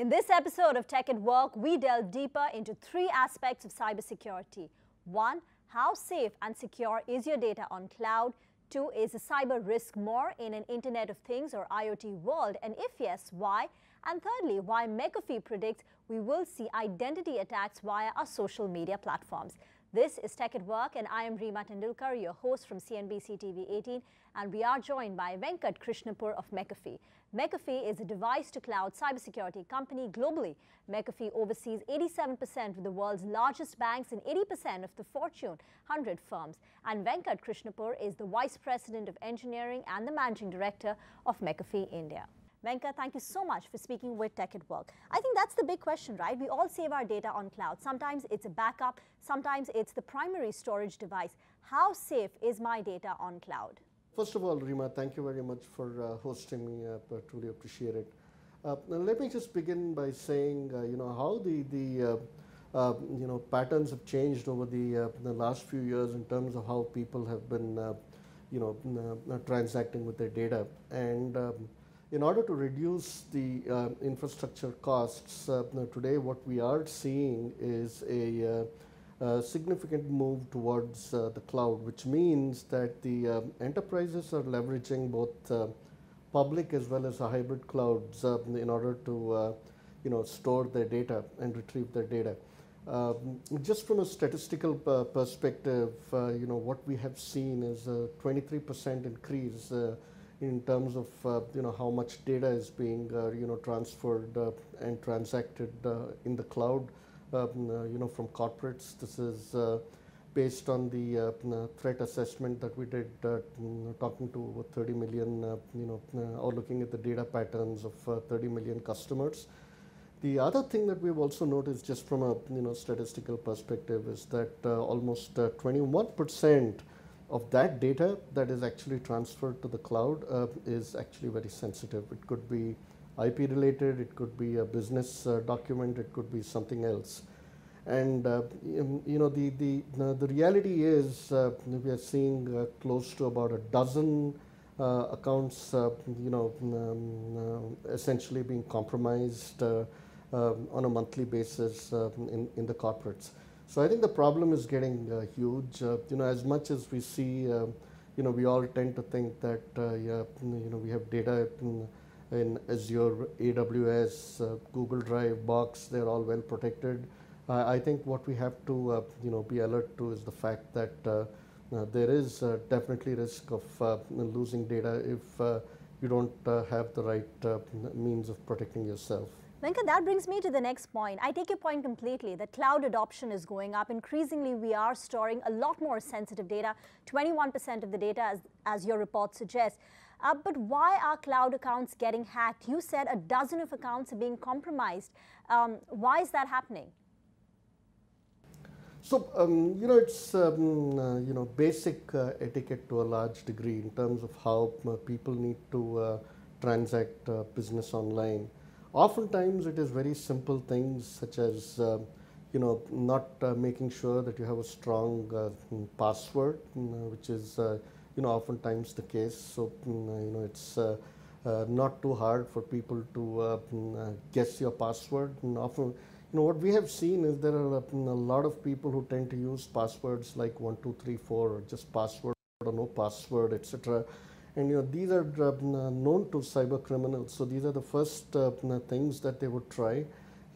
In this episode of Tech at Work, we delve deeper into three aspects of cybersecurity. One, how safe and secure is your data on cloud? Two, is the cyber risk more in an Internet of Things or IoT world? And if yes, why? And thirdly, why McAfee predicts we will see identity attacks via our social media platforms. This is Tech at Work, and I am Reema Tendulkar, your host from CNBC TV 18, and we are joined by Venkat Krishnapur of McAfee. McAfee is a device to cloud cybersecurity company globally. McAfee oversees 87% of the world's largest banks and 80% of the Fortune 100 firms. And Venkat Krishnapur is the Vice President of Engineering and the Managing Director of McAfee India. Venkat, thank you so much for speaking with Tech at Work. I think that's the big question, right? We all save our data on cloud. Sometimes it's a backup, sometimes it's the primary storage device. How safe is my data on cloud? First of all, Reema, thank you very much for uh, hosting me. Uh, I truly appreciate it. Uh, let me just begin by saying, uh, you know, how the the uh, uh, you know patterns have changed over the the last few years in terms of how people have been, you know, transacting with their data. And um, in order to reduce the infrastructure costs, today what we are seeing is a uh, significant move towards uh, the cloud, which means that the uh, enterprises are leveraging both uh, public as well as hybrid clouds uh, in order to uh, you know store their data and retrieve their data. Um, just from a statistical perspective, you know what we have seen is a 23% increase in terms of you know how much data is being you know transferred and transacted in the cloud um, uh, you know, from corporates. This is uh, based on the uh, threat assessment that we did, talking to over 30 million, you know, or looking at the data patterns of 30 million customers. The other thing that we've also noticed, just from a you know statistical perspective, is that uh, almost 21% of that data that is actually transferred to the cloud uh, is actually very sensitive. It could be IP related, it could be a business uh, document, it could be something else. And uh, you know the the the reality is uh, we are seeing uh, close to about a dozen uh, accounts, you know, um, essentially being compromised um, on a monthly basis in in the corporates. So I think the problem is getting huge. you know, as much as we see, you know, we all tend to think that yeah, you know, we have data. In, in Azure, AWS, uh, Google Drive, Box, they're all well protected. Uh, I think what we have to uh, you know be alert to is the fact that uh, uh, there is uh, definitely risk of losing data if you don't have the right means of protecting yourself. Venkat, that brings me to the next point. I take your point completely that cloud adoption is going up. Increasingly, we are storing a lot more sensitive data, 21% of the data, as, as your report suggests. Uh, but why are cloud accounts getting hacked? You said a dozen of accounts are being compromised. Um, why is that happening? So, um, you know, it's, um, uh, you know, basic uh, etiquette to a large degree in terms of how uh, people need to uh, transact uh, business online. Oftentimes, it is very simple things such as, you know, not making sure that you have a strong password, which is you know oftentimes the case. So mm, you know it's uh, uh, not too hard for people to uh, mm, guess your password. And often, you know what we have seen is there are mm, a lot of people who tend to use passwords like one two three four or just password or no password, etc. And you know these are known to cyber criminals. So these are the first things that they would try.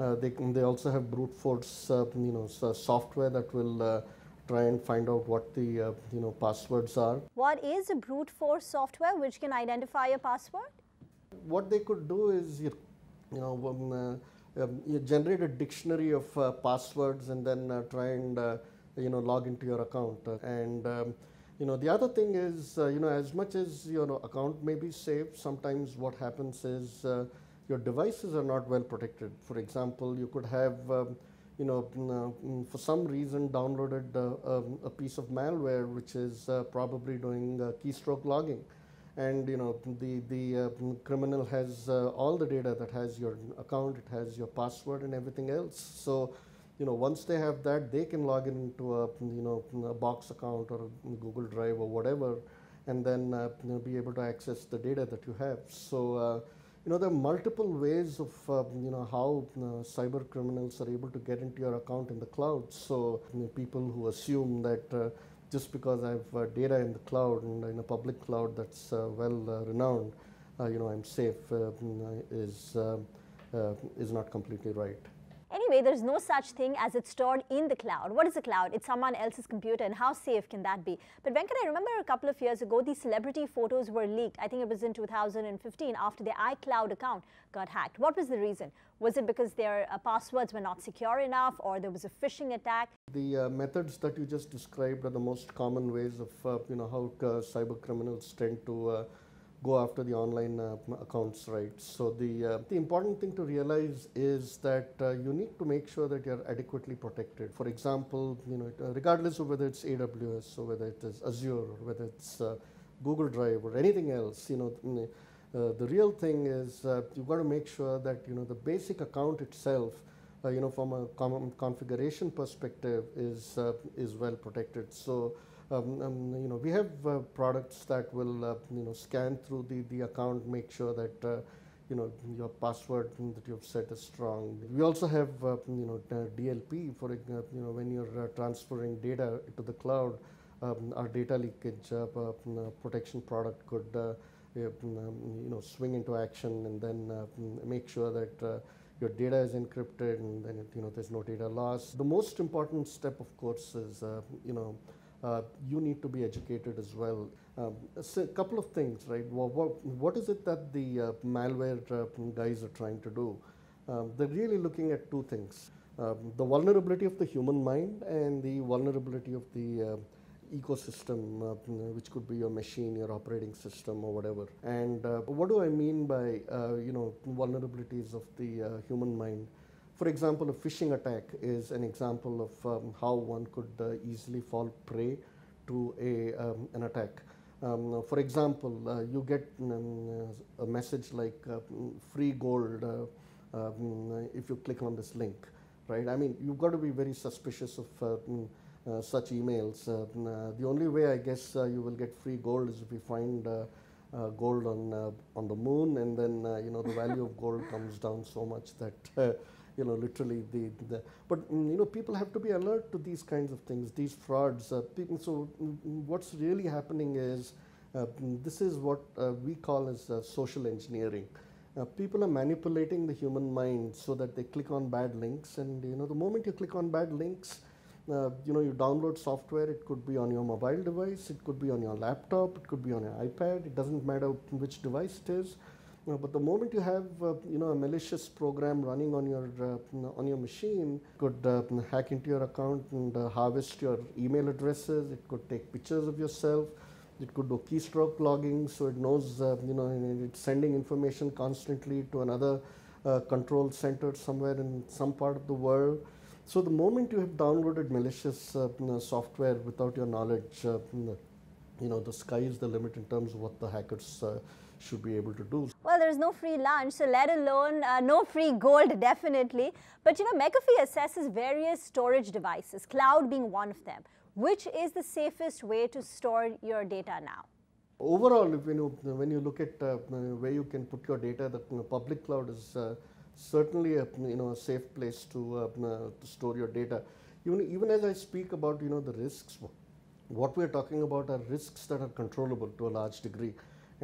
Uh, they they also have brute force uh, you know software that will uh, try and find out what the uh, you know passwords are. What is a brute force software which can identify a password? What they could do is you, you know um, uh, um, you generate a dictionary of uh, passwords and then uh, try and uh, you know log into your account and. Um, you know the other thing is uh, you know as much as your account may be saved sometimes what happens is your devices are not well protected for example you could have um, you know, uh, mm, for some reason downloaded uh, um, a piece of malware which is uh, probably doing keystroke logging. And you know the the criminal has all the data that has your account, it has your password and everything else. So you know, once they have that, they can log into a, you know, a Box account or Google Drive or whatever, and then uh, you know, be able to access the data that you have. So, uh, you know, there are multiple ways of, uh, you know, how cyber criminals are able to get into your account in the cloud. So you know, people who assume that uh, just because I have uh, data in the cloud and in a public cloud that's uh, well renowned, you know, I'm safe is, is not completely right. Anyway, there's no such thing as it's stored in the cloud. What is a cloud? It's someone else's computer and how safe can that be? But Venkat, I remember a couple of years ago, these celebrity photos were leaked. I think it was in 2015 after their iCloud account got hacked. What was the reason? Was it because their uh, passwords were not secure enough or there was a phishing attack? The uh, methods that you just described are the most common ways of, uh, you know, how uh, cyber criminals tend to uh, go after the online uh, accounts, right? So the uh, the important thing to realize is that uh, you need to make sure that you're adequately protected. For example, you know, uh, regardless of whether it's AWS or whether it is Azure or whether it's uh, Google Drive or anything else, you know. Uh, the real thing is you've got to make sure that you know the basic account itself, you know, from a configuration perspective, is is well protected. So um, um, you know, we have uh, products that will, uh, you know, scan through the, the account, make sure that, uh, you know, your password that you've set is strong. We also have, uh, you know, DLP for, you know, when you're uh, transferring data to the cloud, um, our data leakage uh, protection product could, you know, swing into action and then make sure that your data is encrypted and then, you know, there's no data loss. The most important step, of course, is, you know, uh, you need to be educated as well. Um, so a couple of things, right? What, what, what is it that the uh, malware uh, guys are trying to do? Um, they're really looking at two things. Um, the vulnerability of the human mind and the vulnerability of the uh, ecosystem, uh, which could be your machine, your operating system, or whatever. And uh, what do I mean by uh, you know vulnerabilities of the human mind? For example, a phishing attack is an example of um, how one could uh, easily fall prey to a, um, an attack. Um, for example, uh, you get um, a message like uh, free gold uh, um, if you click on this link, right? I mean, you've got to be very suspicious of uh, mm, uh, such emails. Mm, the only way I guess you will get free gold is if you find gold on on the moon, and then you know the value of gold comes down so much that you know, literally the, the but mm, you know, people have to be alert to these kinds of things, these frauds. Uh, people, so mm, mm, what's really happening is uh, this is what uh, we call as uh, social engineering. Uh, people are manipulating the human mind so that they click on bad links, and you know, the moment you click on bad links, uh, you know, you download software. It could be on your mobile device, it could be on your laptop, it could be on your iPad. It doesn't matter which device it is but the moment you have uh, you know a malicious program running on your uh, on your machine could uh, hack into your account and uh, harvest your email addresses. It could take pictures of yourself. It could do keystroke logging so it knows uh, you know it's sending information constantly to another uh, control center somewhere in some part of the world. So the moment you have downloaded malicious software without your knowledge you know the sky is the limit in terms of what the hackers should be able to do. There's no free lunch, so let alone uh, no free gold, definitely. But you know, McAfee assesses various storage devices, cloud being one of them. Which is the safest way to store your data now? Overall, if you when you look at uh, where you can put your data, the public cloud is uh, certainly a you know a safe place to, uh, to store your data. Even even as I speak about you know the risks, what we're talking about are risks that are controllable to a large degree.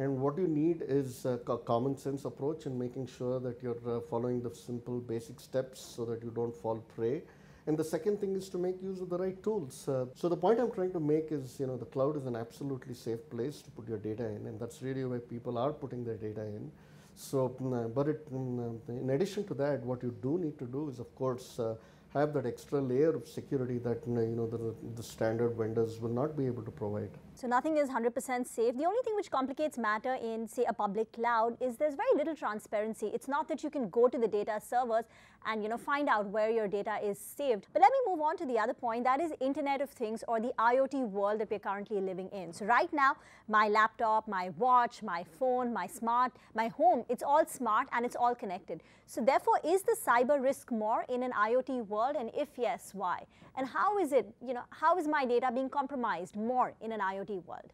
And what you need is a common sense approach in making sure that you're uh, following the simple basic steps so that you don't fall prey. And the second thing is to make use of the right tools. Uh, so the point I'm trying to make is, you know, the cloud is an absolutely safe place to put your data in, and that's really where people are putting their data in. So, mm, but it, mm, in addition to that, what you do need to do is, of course, uh, have that extra layer of security that you know the, the standard vendors will not be able to provide. So nothing is 100% safe. The only thing which complicates matter in say a public cloud is there's very little transparency. It's not that you can go to the data servers and you know find out where your data is saved. But let me move on to the other point that is internet of things or the IoT world that we're currently living in. So right now my laptop, my watch, my phone, my smart, my home, it's all smart and it's all connected. So therefore is the cyber risk more in an IoT world and if yes, why? And how is it, you know, how is my data being compromised more in an IoT world?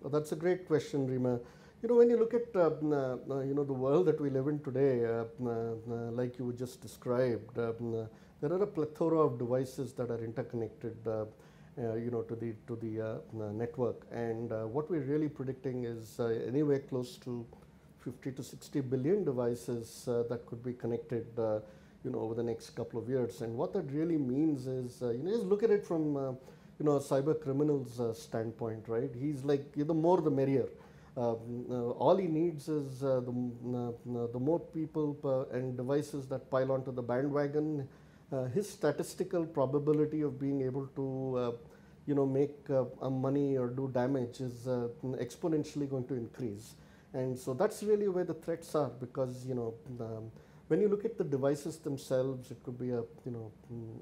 Well, that's a great question, Reema You know, when you look at uh, uh, you know the world that we live in today, uh, uh, uh like you just described, uh, there are a plethora of devices that are interconnected. you know, to the to the network, and what we're really predicting is anywhere close to 50 to 60 billion devices that could be connected you know, over the next couple of years. And what that really means is, uh, you know, just look at it from, uh, you know, a cyber criminal's uh, standpoint, right? He's like, the more the merrier. Um, uh, all he needs is uh, the, uh, the more people and devices that pile onto the bandwagon, his statistical probability of being able to you know, make money or do damage is exponentially going to increase. And so that's really where the threats are because, you know, um, when you look at the devices themselves, it could be a, you know,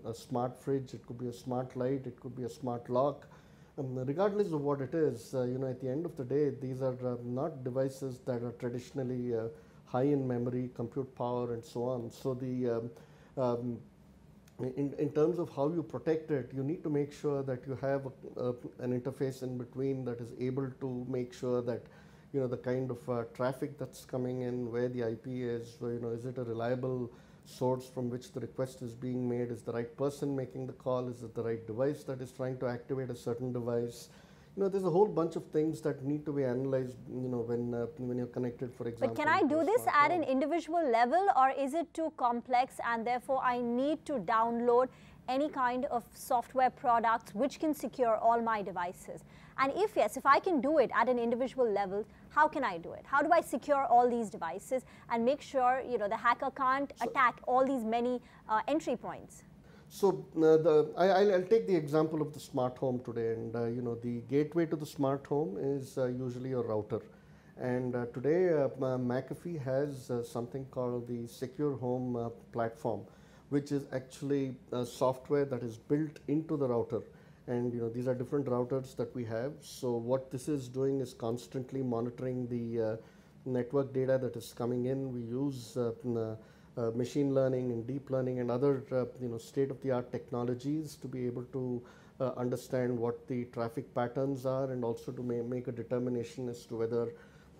a smart fridge, it could be a smart light, it could be a smart lock, regardless of what it is, uh, you know, at the end of the day, these are uh, not devices that are traditionally uh, high in memory, compute power, and so on. So the um, um, in, in terms of how you protect it, you need to make sure that you have a, a, an interface in between that is able to make sure that you know the kind of uh, traffic that's coming in, where the IP is, you know, is it a reliable source from which the request is being made, is the right person making the call, is it the right device that is trying to activate a certain device. You know, there's a whole bunch of things that need to be analyzed, you know, when, uh, when you're connected, for example. But can I do this at an individual level or is it too complex and therefore I need to download any kind of software products which can secure all my devices? And if yes, if I can do it at an individual level, how can I do it? How do I secure all these devices and make sure you know the hacker can't so attack all these many uh, entry points? So uh, the, I, will take the example of the smart home today, and uh, you know the gateway to the smart home is uh, usually a router. And uh, today, uh, McAfee has something called the Secure Home platform, which is actually software that is built into the router and you know these are different routers that we have. So what this is doing is constantly monitoring the uh, network data that is coming in. We use uh, uh, machine learning and deep learning and other uh, you know state of the art technologies to be able to uh, understand what the traffic patterns are and also to ma make a determination as to whether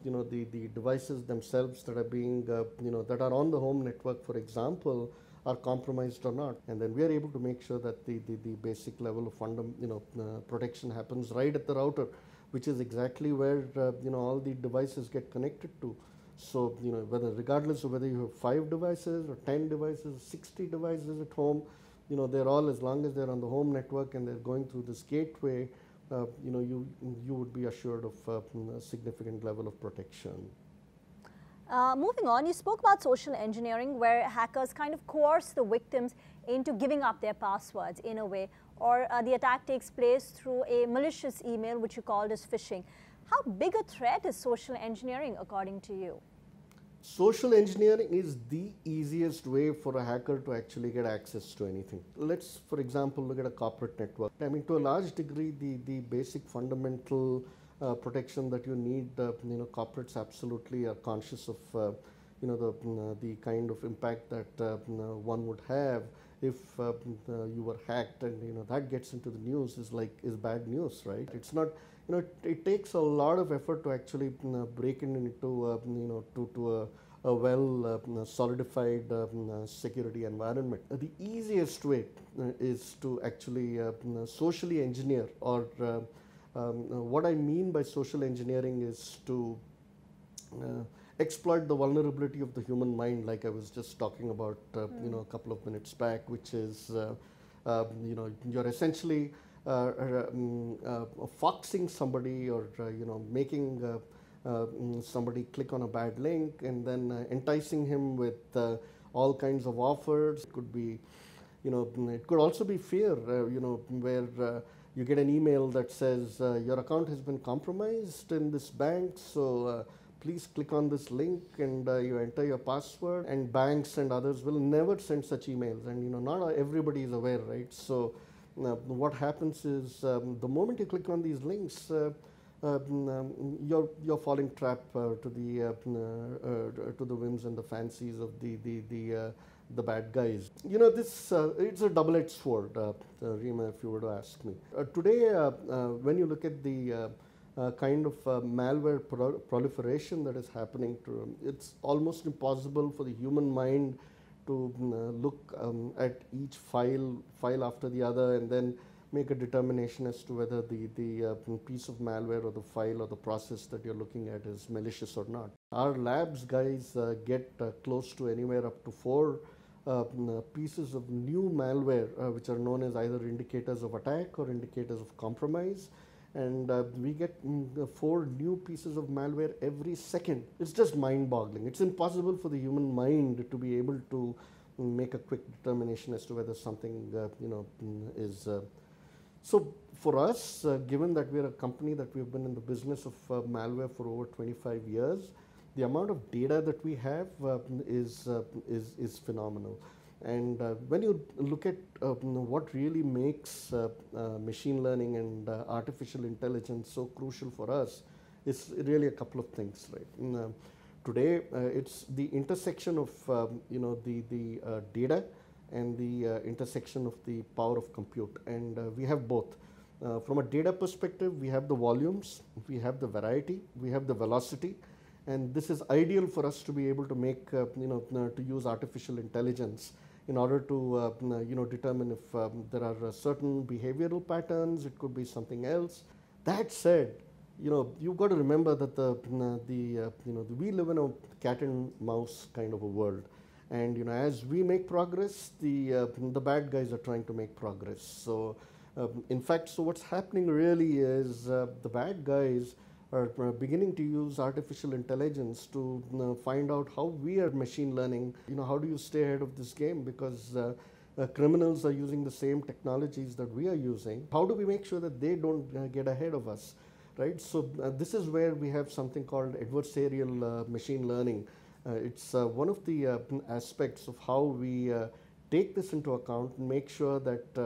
you know the the devices themselves that are being uh, you know that are on the home network for example are compromised or not. And then we are able to make sure that the, the, the basic level of fundam, you know, uh, protection happens right at the router, which is exactly where, uh, you know, all the devices get connected to. So, you know, whether regardless of whether you have five devices or 10 devices, 60 devices at home, you know, they're all, as long as they're on the home network and they're going through this gateway, uh, you know, you, you would be assured of uh, a significant level of protection. Uh, moving on, you spoke about social engineering where hackers kind of coerce the victims into giving up their passwords in a way, or uh, the attack takes place through a malicious email which you called as phishing. How big a threat is social engineering according to you? Social engineering is the easiest way for a hacker to actually get access to anything. Let's, for example, look at a corporate network. I mean, to a large degree, the, the basic fundamental uh, protection that you need. Uh, you know, corporates absolutely are conscious of uh, you know the uh, the kind of impact that uh, one would have if uh, you were hacked, and you know that gets into the news is like is bad news, right? It's not. You know, it, it takes a lot of effort to actually break in into you know to to a a well uh, solidified uh, security environment. Uh, the easiest way is to actually socially engineer or um, uh, what I mean by social engineering is to uh, exploit the vulnerability of the human mind, like I was just talking about, uh, mm. you know, a couple of minutes back, which is, uh, um, you know, you're essentially uh, um, foxing somebody or, you know, making mm, somebody click on a bad link and then enticing him with all kinds of offers. It could be, you know, it could also be fear, you know, where you get an email that says uh, your account has been compromised in this bank, so uh, please click on this link and uh, you enter your password. And banks and others will never send such emails, and you know not everybody is aware, right? So uh, what happens is um, the moment you click on these links. Uh, um, um, you're you're falling trap uh, to the to the whims and the fancies of the the the the bad guys. You know, this uh, it's a double-edged sword, uh, uh, Reema, if you were to ask me. Uh, today, uh, when you look at the kind of malware pro proliferation that is happening to it's almost impossible for the human mind to uh, look um, at each file file after the other and then make a determination as to whether the, the uh, piece of malware or the file or the process that you're looking at is malicious or not. Our labs guys uh, get uh, close to anywhere up to four pieces of new malware uh, which are known as either indicators of attack or indicators of compromise and uh, we get mm, four new pieces of malware every second. It's just mind boggling. It's impossible for the human mind to be able to make a quick determination as to whether something uh, you know mm, is uh, so for us uh, given that we're a company that we've been in the business of uh, malware for over 25 years the amount of data that we have uh, is, is is phenomenal and uh, when you look at uh, what really makes uh, uh machine learning and uh, artificial intelligence so crucial for us, it's really a couple of things, right? Uh, today, it's the intersection of um, you know the the data and the intersection of the power of compute, and we have both. from a data perspective, we have the volumes, we have the variety, we have the velocity, and this is ideal for us to be able to make you know to use artificial intelligence in order to uh, you know determine if um, there are uh, certain behavioral patterns, it could be something else. That said, you know you've got to remember that the the uh, you know we live in a cat and mouse kind of a world, and you know as we make progress, the uh, the bad guys are trying to make progress. So. Um, in fact, so what's happening really is uh, the bad guys uh, beginning to use artificial intelligence to you find out how we are machine learning. You know, how do you stay ahead of this game? Because uh, uh, criminals are using the same technologies that we are using. How do we make sure that they don't uh, get ahead of us? Right. So uh, this is where we have something called adversarial uh, machine learning. it's one of the aspects of how we take this into account and make sure that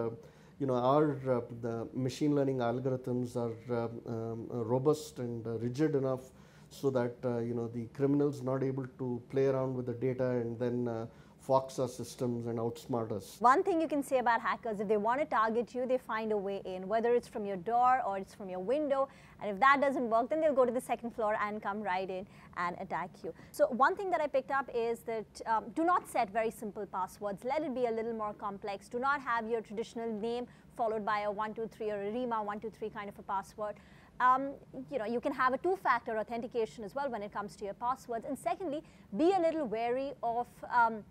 you know, our uh, the machine learning algorithms are uh, um, uh, robust and rigid enough so that you know the criminals not able to play around with the data and then fox our systems and outsmart us. One thing you can say about hackers, if they want to target you, they find a way in, whether it's from your door or it's from your window. And if that doesn't work, then they'll go to the second floor and come right in and attack you. So one thing that I picked up is that um, do not set very simple passwords. Let it be a little more complex. Do not have your traditional name followed by a 123 or a REMA 123 kind of a password. Um, you know, you can have a two-factor authentication as well when it comes to your passwords. And secondly, be a little wary of um,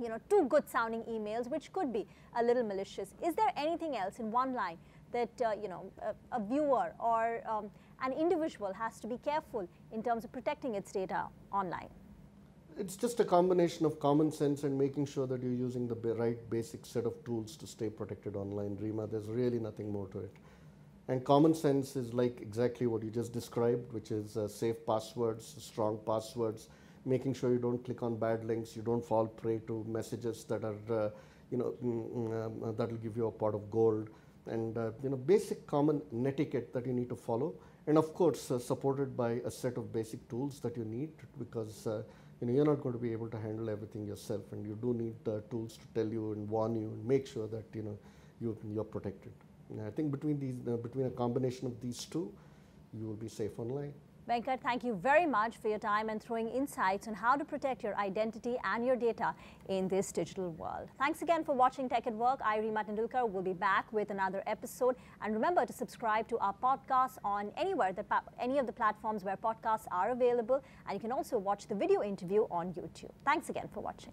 you know, two good sounding emails, which could be a little malicious. Is there anything else in one line that, uh, you know, a, a viewer or um, an individual has to be careful in terms of protecting its data online? It's just a combination of common sense and making sure that you're using the right basic set of tools to stay protected online, Reema. There's really nothing more to it. And common sense is like exactly what you just described, which is uh, safe passwords, strong passwords, making sure you don't click on bad links, you don't fall prey to messages that are, uh, you know, mm, mm um, uh, that will give you a pot of gold, and uh, you know, basic common etiquette that you need to follow, and of course, uh, supported by a set of basic tools that you need because. Uh, you know, you're not going to be able to handle everything yourself, and you do need uh, tools to tell you and warn you and make sure that you know you, you're protected. And I think between these, between a combination of these two, you will be safe online. Venkat, thank you very much for your time and throwing insights on how to protect your identity and your data in this digital world. Thanks again for watching Tech at Work. I, Reema Tendulkar, will be back with another episode. And remember to subscribe to our podcast on anywhere that any of the platforms where podcasts are available. And you can also watch the video interview on YouTube. Thanks again for watching.